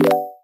you